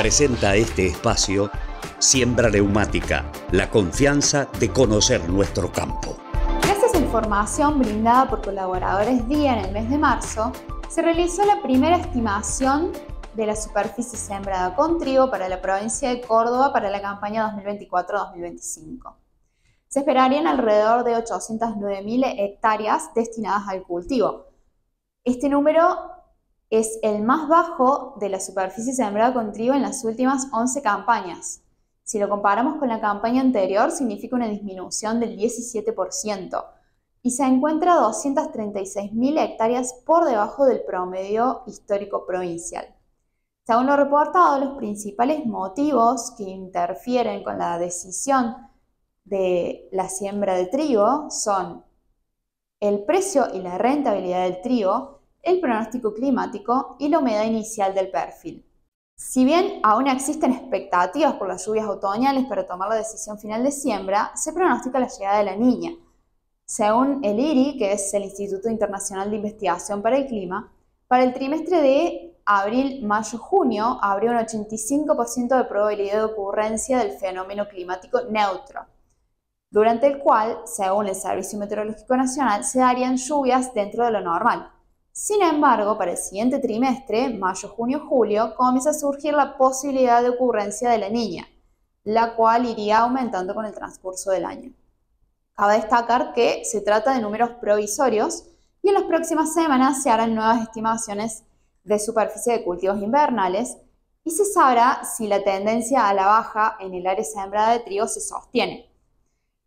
Presenta este espacio Siembra Neumática, la confianza de conocer nuestro campo. Gracias a información brindada por colaboradores DIA en el mes de marzo, se realizó la primera estimación de la superficie sembrada con trigo para la provincia de Córdoba para la campaña 2024-2025. Se esperarían alrededor de 809.000 hectáreas destinadas al cultivo. Este número es el más bajo de la superficie sembrada con trigo en las últimas 11 campañas. Si lo comparamos con la campaña anterior, significa una disminución del 17% y se encuentra 236.000 hectáreas por debajo del promedio histórico provincial. Según lo reportado, los principales motivos que interfieren con la decisión de la siembra de trigo son el precio y la rentabilidad del trigo, el pronóstico climático y la humedad inicial del perfil. Si bien aún existen expectativas por las lluvias otoñales para tomar la decisión final de siembra, se pronostica la llegada de la niña. Según el IRI, que es el Instituto Internacional de Investigación para el Clima, para el trimestre de abril, mayo, junio habría un 85% de probabilidad de ocurrencia del fenómeno climático neutro, durante el cual, según el Servicio Meteorológico Nacional, se darían lluvias dentro de lo normal. Sin embargo, para el siguiente trimestre, mayo, junio, julio, comienza a surgir la posibilidad de ocurrencia de la niña, la cual iría aumentando con el transcurso del año. Cabe destacar que se trata de números provisorios y en las próximas semanas se harán nuevas estimaciones de superficie de cultivos invernales y se sabrá si la tendencia a la baja en el área sembrada de trigo se sostiene.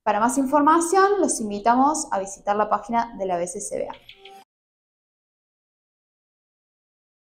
Para más información, los invitamos a visitar la página de la BCCBA.